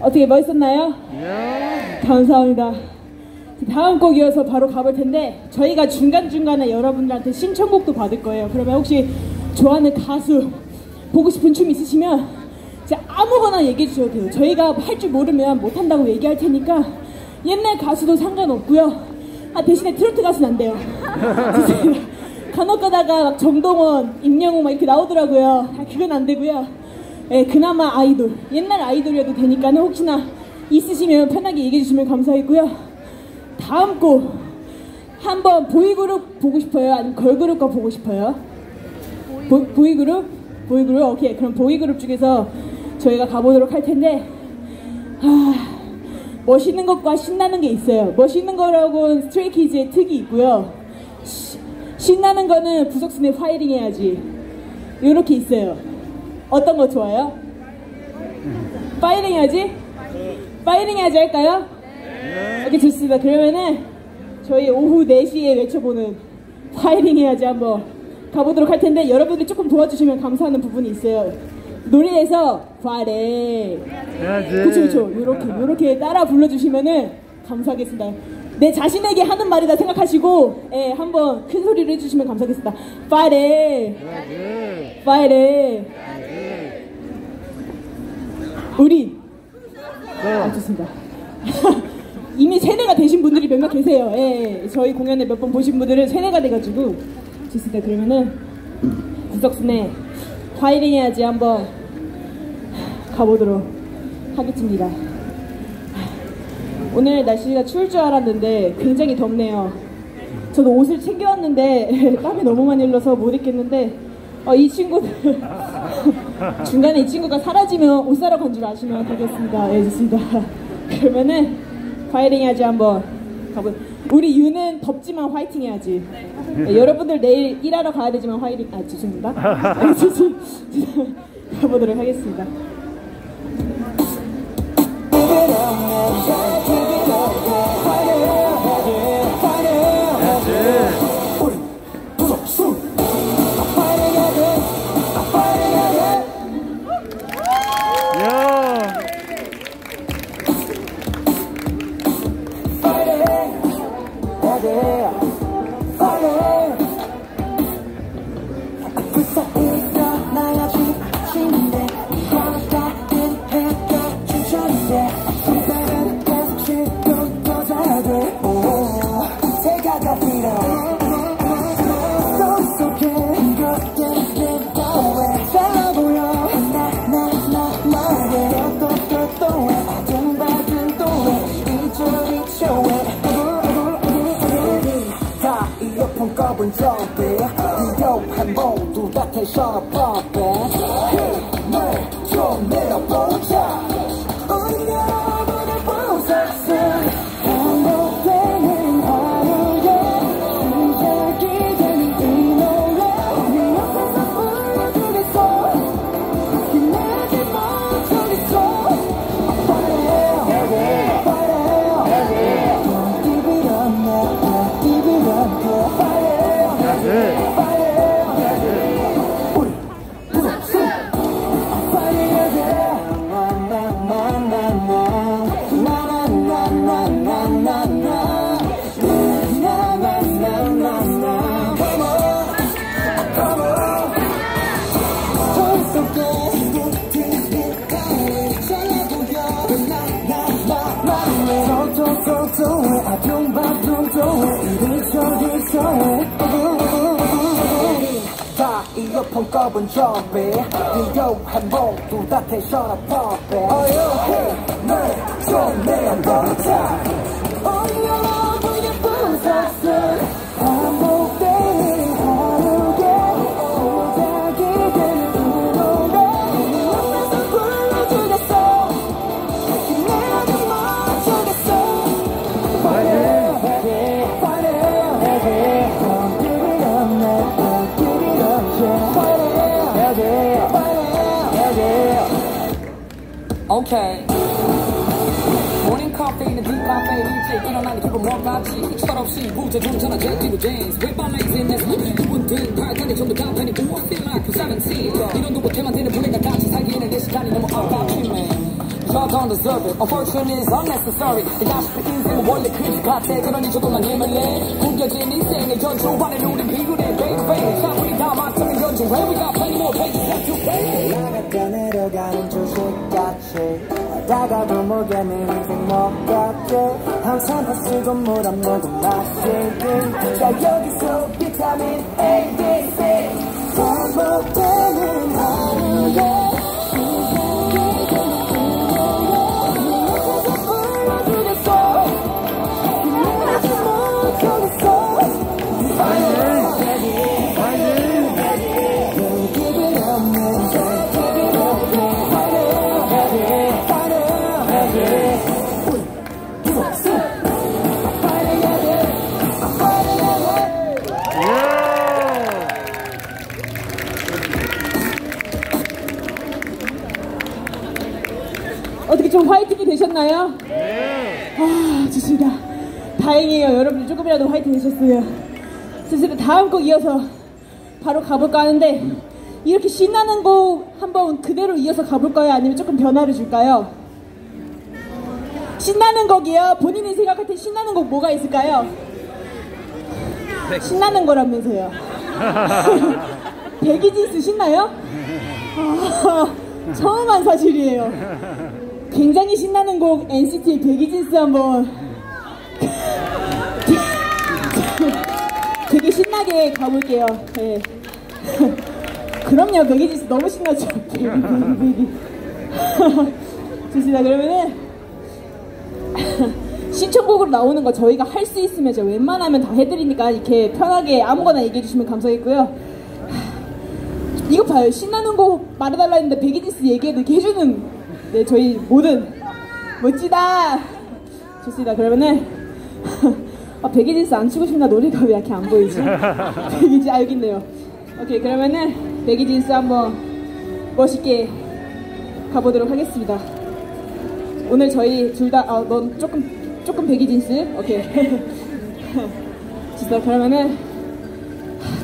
어떻게 멋있었나요? 감사합니다. 다음 곡 이어서 바로 가볼 텐데 저희가 중간중간에 여러분들한테 신청곡도 받을 거예요. 그러면 혹시 좋아하는 가수 보고 싶은 춤 있으시면 진짜 아무거나 얘기해 주셔도 돼요. 저희가 할 줄 모르면 못한다고 얘기할 테니까 옛날 가수도 상관없고요. 아 대신에 트로트 가수는 안 돼요. 간혹 가다가 막 정동원, 임영웅 막 이렇게 나오더라고요. 아, 그건 안 되고요. 예, 그나마 아이돌. 옛날 아이돌이어도 되니까는 혹시나 있으시면 편하게 얘기해 주시면 감사하고요. 다음 곡 한번 보이그룹 보고 싶어요? 아니면 걸그룹 거 보고 싶어요? 보, 보이그룹? 보이그룹? 오케이. 그럼 보이그룹 중에서 저희가 가보도록 할 텐데 아, 멋있는 것과 신나는 게 있어요. 멋있는 거라고는 스트레이키즈의 특이 있고요. 시- 신나는 거는 부석순의 파이팅 해야지. 이렇게 있어요. 어떤 거 좋아요? 파이팅 해야지? 파이팅 해야지 할까요? 오케이 좋습니다. 그러면은 저희 오후 4시에 외쳐보는 파이팅 해야지 한번 가보도록 할 텐데 여러분들이 조금 도와주시면 감사하는 부분이 있어요. 노래에서 파이팅 해야지. 그쵸 그쵸 요렇게 요렇게 따라 불러주시면은 감사하겠습니다. 내 자신에게 하는 말이다 생각하시고 예, 한번 큰 소리를 해주시면 감사하겠습니다. 파이팅. 파이팅 우리 네. 아, 좋습니다. 이미 세뇌가 되신 분들이 몇몇 계세요. 예, 저희 공연에 몇 번 보신 분들은 세뇌가 돼가지고 좋습니다. 그러면은 구석순의 파이링 해야지 한번 가보도록 하겠습니다. 오늘 날씨가 추울 줄 알았는데 굉장히 덥네요. 저도 옷을 챙겨왔는데 땀이 너무 많이 흘러서 못 입겠는데 어, 이 친구들 중간에 이 친구가 사라지면 옷 사러 간 줄 아시면 되겠습니다. 예, 좋습니다. 그러면은 파이팅 해야지 한번 가보. 우리 유는 덥지만 화이팅 해야지. 예, 여러분들 내일 일하러 가야 되지만 화이팅. 아 죄송합니다. 아, 죄송- 죄송- 가보도록 하겠습니다. 이어폰 꺼본 적에 비교한 이어폰 꺼본 적에 비교한 모두 다 텐션 업에 힘을 좀 내어보자 우리 여러 Okay. 모닝 커피는 딥카페 일찍 일어나는 기분 뭔가지 철없이 부재중 전화 제끼고 제인스 웹밤에 인내서 그분들 발단이 전부 다 팬이고 I feel like I'm 17 이런 도 못해만 되는 분위기가 같이 살기에는 내 시간이 너무 아깝지 man I don't deserve it Unfortunate is unnecessary. 다시 인생은 원래 그지 같아 그러니 조금만 힘을 내 구겨진 인생의 전주 안에 우린 비굴해 baby 자 우리 다 맞춰는 연주회 We got plenty more pages left to pay 나갈까 내려가는 주식 같이 다가도 모르는 인생 뭐 같지 항상 버스고 물안 먹고 마시기. 자 여기서 비타민 A, B, 화이팅이 되셨나요? 아, 좋습니다. 다행이에요. 여러분들 조금이라도 화이팅 되셨어요. 좋습니다. 다음 곡 이어서 바로 가볼까 하는데, 이렇게 신나는 곡 한번 그대로 이어서 가볼까요? 아니면 조금 변화를 줄까요? 신나는 곡이요? 본인이 생각할 때 신나는 곡 뭐가 있을까요? 신나는 거라면서요. 백이진스 신나요? 아, 처음 한 사실이에요. 굉장히 신나는 곡 NCT의 백이진스 한번 되게 신나게 가볼게요. 네. 그럼요, 백이진스 너무 신나죠. 베기, 베기, 베기. 좋습니다. 그러면은 신청곡으로 나오는 거 저희가 할 수 있으면 제가 웬만하면 다 해드리니까 이렇게 편하게 아무거나 얘기해 주시면 감사하겠고요. 이거 봐요. 신나는 곡 말해달라 했는데 Baggy Jeans 얘기해도 이렇게 해주는 네, 저희 모든 멋지다. 좋습니다. 그러면은 아, Baggy Jeans 안 추고 싶나 노래가 왜 이렇게 안 보이지? Baggy Jean 아 여기 있네요. 오케이 그러면은 Baggy Jeans 한번 멋있게 가보도록 하겠습니다. 오늘 저희 둘 다, 아, 넌 조금, 조금 Baggy Jeans? 오케이. 진짜 그러면은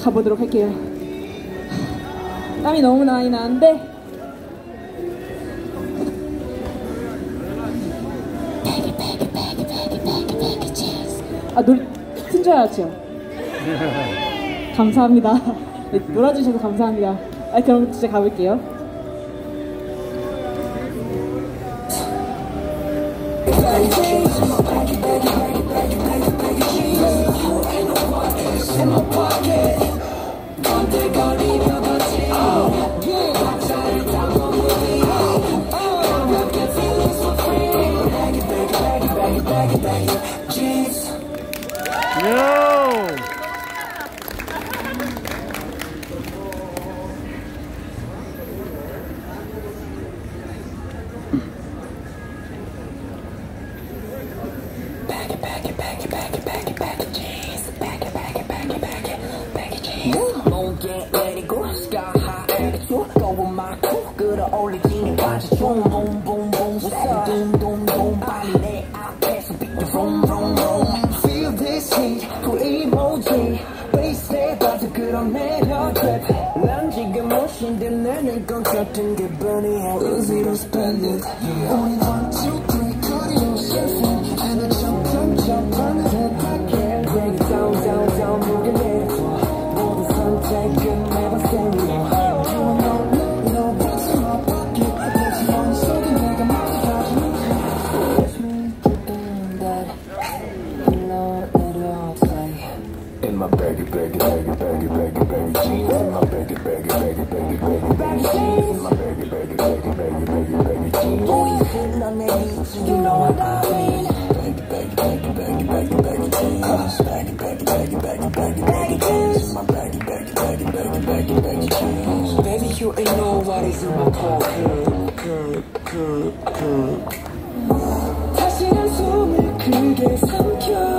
가보도록 할게요. 땀이 너무 많이 나는데 아 노래 튼져야죠? 감사합니다. 네, 놀아주셔서 감사합니다. 아 그럼 진짜 가볼게요 No! Back it, back it, back it, back it, back it, back it, cheese. Back it, back it, back it, back it, back it, cheese. Boom, boom, get let go. Sky high attitude. Go with my cool. Good old genie. Watch it. Boom, boom, boom, boom. Boom, boom, boom, boom. Body let out. Pass a beat. Vroom, vroom, vroom. 무신된 내는 건 같은 기분이 Easy to spend it. Only my baggy, baggy, baggy, baggy, baggy, baggy jeans. In my baggy, baggy, baggy, baggy, baggy, baggy jeans. In my baggy, baggy, baggy, baggy, baggy, baggy jeans. You know what I mean. Baggy, baggy, baggy, baggy, baggy, baggy jeans. Baggy, baggy, baggy, baggy, baggy, baggy jeans. In my baggy, baggy, baggy, baggy, baggy, baggy jeans. Baby, you ain't know what is in my pocket. 다시는 숨을 크게 삼켜.